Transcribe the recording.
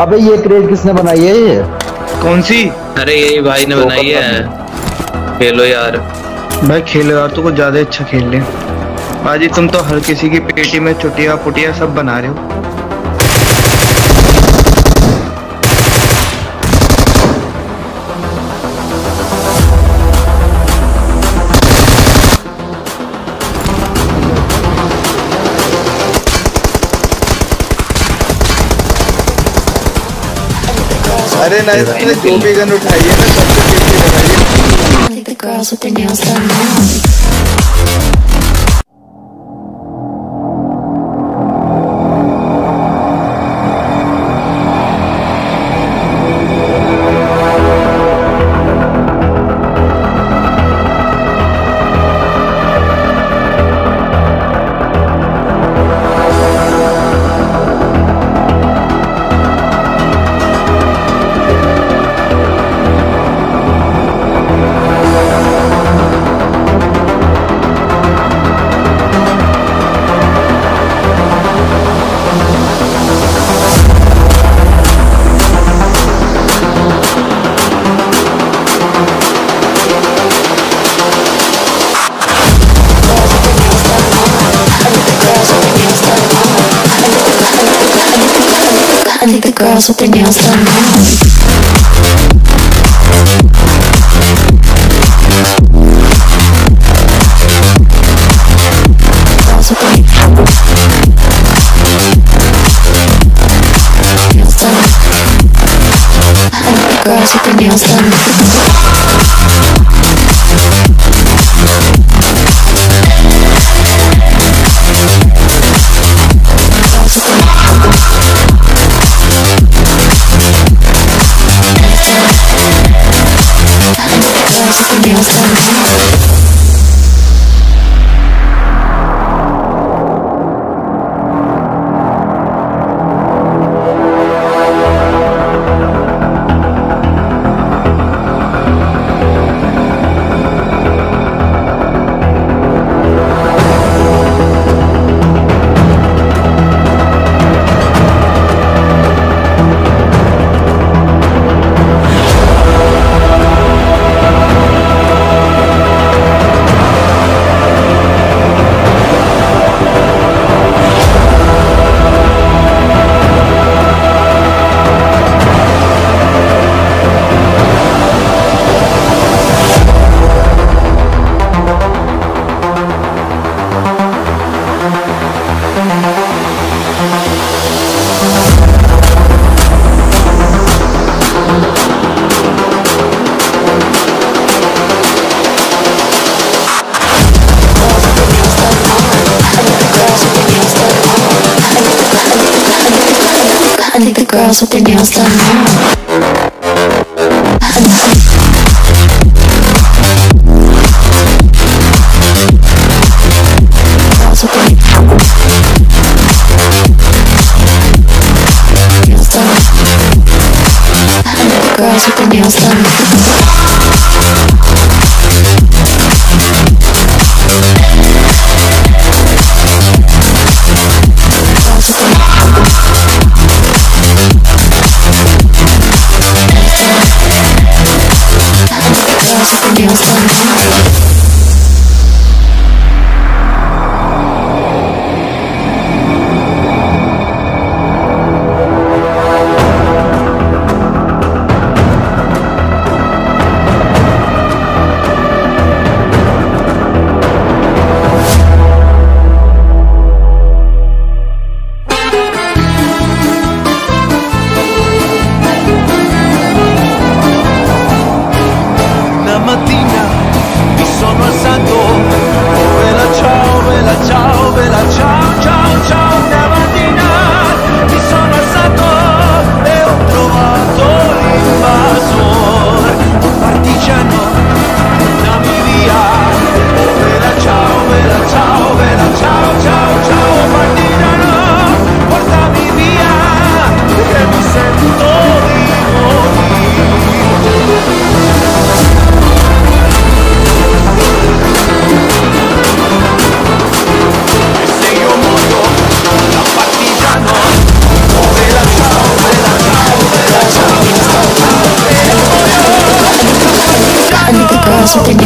अबे ये क्रेज किसने बनाई है ये? कौन सी? अरे यही भाई ने बनाई है। खेलो यार। भाई खेलो यार तू कुछ ज़्यादा अच्छा खेल ले बाजी तुम तो हर किसी की पेटी में चुटिया पुटिया सब बना रहे हो। अरे नाइस तुमने जो भी गन उठाई है ना सबसे लगाई है। I think the girls with their nails done now. Girls with their nails done. I think the girls with their nails done. Girls with their nails girls with their nails done now. Girls with nails done. She